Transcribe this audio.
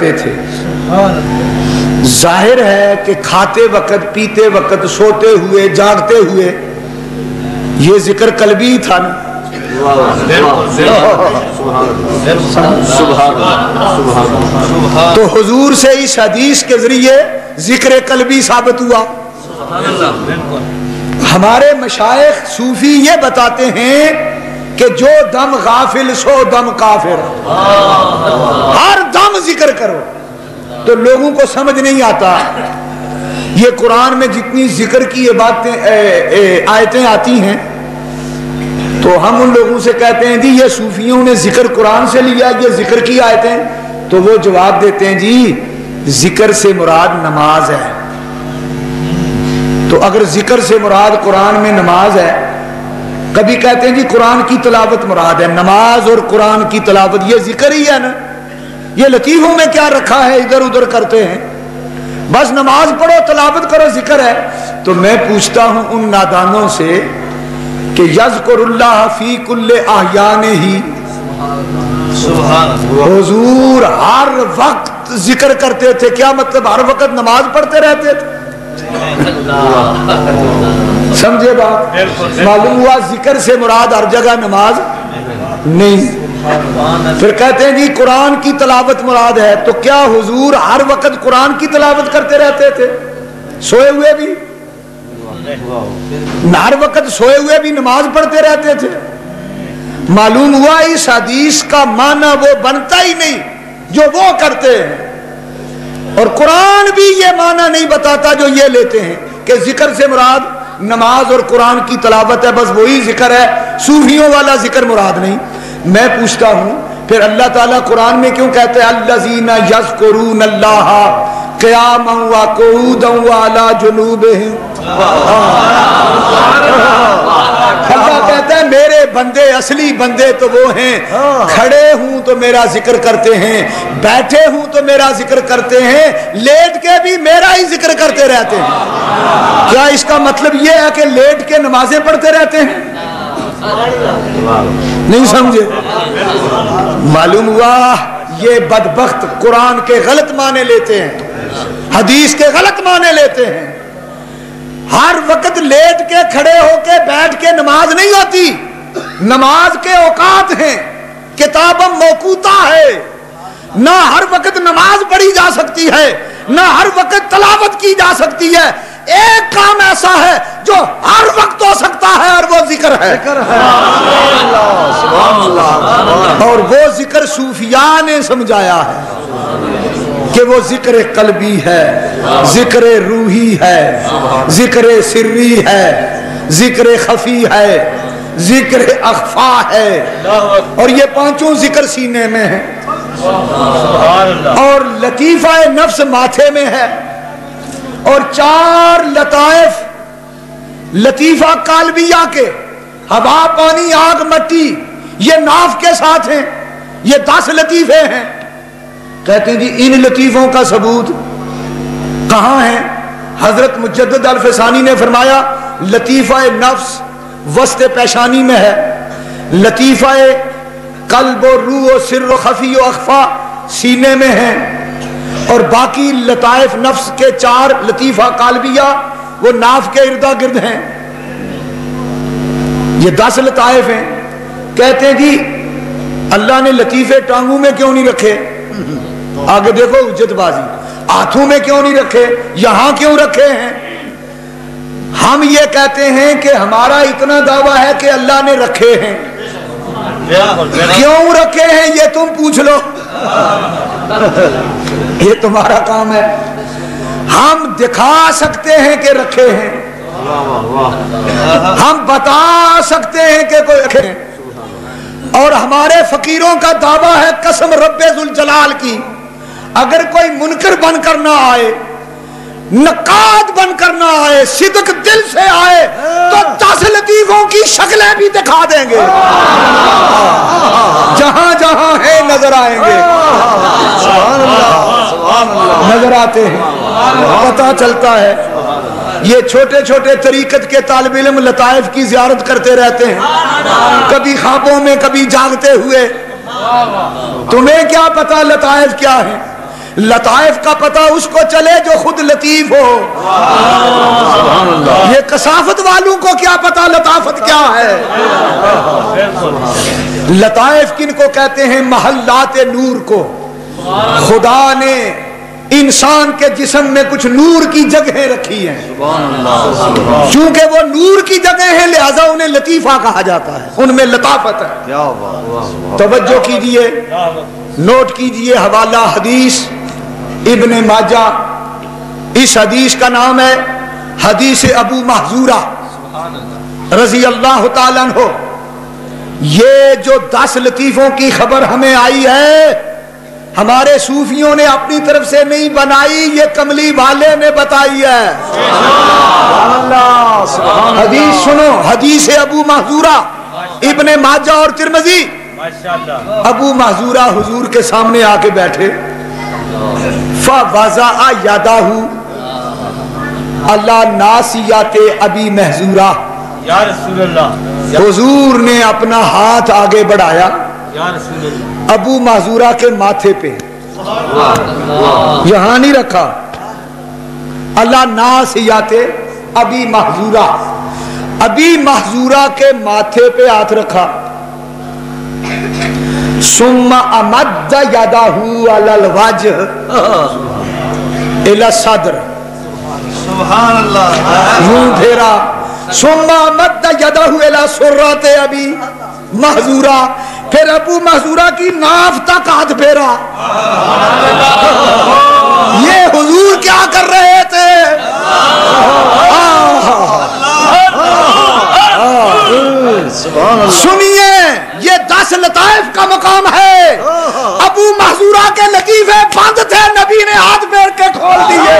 थे। ज़ाहिर है कि खाते वक्त पीते वक्त सोते हुए जागते हुए ये ज़िक्र कल भी था ना? तो हुजूर से इस हदीस के ज़रिए ज़िक्र कलबी साबित हुआ। हमारे मशाइख सूफी ये बताते हैं कि जो दम गाफिल सो दम काफिर। हर ज़िक्र करो। तो लोगों को समझ नहीं आता। ये कुरान में जितनी ज़िक्र की ये बातें आयतें आती हैं तो हम उन लोगों से कहते हैं, जी, ये सूफियों ने ज़िक्र कुरान से लिया, ये ज़िक्र की आयतें। तो वो जवाब देते हैं, जी, ज़िक्र से मुराद नमाज़ है। तो अगर ज़िक्र से मुराद कुरान में नमाज़ है, कभी कहते हैं, जी, कुरान की तलावत मुराद है, नमाज़ और कुरान की तलावत, ये ज़िक्र ही है ना? ये लतीफों में क्या रखा है इधर उधर करते हैं। बस नमाज़ पढ़ो तलावत करो ज़िक्र है। तो मैं पूछता हूँ उन नादानों से कि यजकुल्ला फ़ी कुल्ले आयान ही हुजूर हर वक्त ज़िक्र करते थे। क्या मतलब? हर वक्त नमाज़ पढ़ते रहते थे। समझे बात मालूम हुआ ज़िक्र से मुराद हर जगह नमाज़ नहीं। फिर कहते हैं जी, कुरान की तलावत मुराद है। तो क्या हुजूर हर वक्त कुरान की तलावत करते रहते थे? सोए हुए भी? हर वक्त सोए हुए भी नमाज़ पढ़ते रहते थे। मालूम हुआ इस हदीस का माना वो बनता ही नहीं, जो वो करते हैं। और कुरान भी ये माना नहीं बताता जो ये लेते हैं कि ज़िक्र से मुराद नमाज़ और कुरान की तलावत है, बस वही ज़िक्र है। सूफियों वाला ज़िक्र मुराद नहीं। मैं पूछता हूँ, फिर अल्लाह ताला कुरान में क्यों कहते हैं, अल्लाजीना यज़कुरून अल्लाह अला अल्लाह कहते हैं, मेरे बंदे, असली बंदे तो वो हैं। खड़े हूँ तो मेरा ज़िक्र करते हैं, बैठे हूँ तो मेरा ज़िक्र करते हैं, लेट के भी मेरा ही ज़िक्र करते रहते हैं। क्या इसका मतलब ये है कि लेट के नमाजें पढ़ते रहते हैं? नहीं समझे? मालूम हुआ, ये बदबख्त कुरान के गलत माने लेते हैं, हदीस के गलत माने लेते हैं। हर वक्त लेट के खड़े होके बैठ के नमाज़ नहीं होती नमाज़ के औकात हैं, किताब मौकूता है। ना हर वक्त नमाज़ पढ़ी जा सकती है, ना हर वक्त तलावत की जा सकती है। एक काम ऐसा है जो हर वक्त हो सकता है और वो ज़िक्र है, ज़िक्र है। और वो ज़िक्र सूफिया ने समझाया है कि वो ज़िक्र कलबी है ज़िक्र रूही है ज़िक्र सिर्री है ज़िक्र खफी है ज़िक्र अखफा है। और ये पाँचों ज़िक्र सीने में है। और लतीफा नफ्स माथे में है। और चार लताइफ लतीफा कालबिया के, हवा, पानी, आग, मट्टी, ये नाफ के साथ हैं, ये दस लतीफे हैं। कहते हैं जी, इन लतीफों का सबूत कहाँ है? हज़रत मुजद अल्फसानी ने फरमाया लतीफ़ा नफ्स वस्त पेशानी में है। लतीफ़ा कल्ब रू सिर खफी अखफा सीने में है। और बाकी लताइफ नफ्स के चार लतीफ़ा कालबिया, वो नाफ के इर्दा गिर्द हैं। ये दस लताइफ हैं। कहते हैं जी, अल्लाह ने लतीफ़े टांगों में क्यों नहीं रखे? आगे देखो, उज्जतबाजी। हाथों में क्यों नहीं रखे? यहाँ क्यों रखे हैं? हम ये कहते हैं कि हमारा इतना दावा है कि अल्लाह ने रखे हैं। क्यों रखे हैं? ये तुम पूछ लो। ये तुम्हारा काम है। हम दिखा सकते हैं कि रखे हैं। हम बता सकते हैं कि कोई रखे हैं। और हमारे फकीरों का दावा है कसम रब्बे जलाल की अगर कोई मुनकर बनकर ना आए नकाद बनकर ना आए सिदक दिल से आए तो दस लतीफों की शक्लें भी दिखा देंगे। जहाँ जहाँ है नज़र आएँगे। नज़र आते हैं। पता चलता है, ये छोटे छोटे तरीकत के तालब इम लताइफ की जियारत करते रहते हैं। कभी ख्वाबों में, कभी जागते हुए। तुम्हें क्या पता लताइफ क्या है? लताइफ का पता उसको चले जो खुद लतीफ हो। ये कसाफत वालों को क्या पता लताफत क्या है? लताइफ किन को कहते हैं? महल्लात नूर को। खुदा ने इंसान के जिस्म में कुछ नूर की जगह रखी हैं। क्योंकि वो नूर की जगह है लिहाजा उन्हें लतीफा कहा जाता है। उनमें लताफत है। तवज्जो कीजिए नोट कीजिए हवाला हदीस। इब्ने माजा। इस हदीस का नाम है हदीस अबू महजूरा रज़ी अल्लाह हो ये जो दस लतीफों की खबर हमें आई है हमारे सूफियों ने अपनी तरफ़ से नहीं बनाई ये कमली वाले ने बताई है। हदीस सुनो हदीस अबू महजूरा इबन माजा और तिरमजी। अबू महजूरा हुजूर के सामने आके बैठे। फजा यादाहू अल्लाह नासियाते अबी महजूरा हुजूर ने अपना हाथ आगे बढ़ाया। अबू महजूरा के माथे पे। यहाँ नहीं रखा। अल्लाह नासियाते अभी महजूरा। अभी महजूरा के माथे पे हाथ रखा। सुम्मा अमद यादाहू अलल वज इला सदर यूँ फेरा सुम्मा अमद यादाहू इला सुर्रते अभी महजूरा फिर अबू महजूरा की नाफ तक हाथ फेरा ये हुजूर क्या कर रहे थे सुनिए दस लताइफ का मकाम है। अबू महजूरा के लतीफे बंद थे नबी ने हाथ पैर के खोल दिए।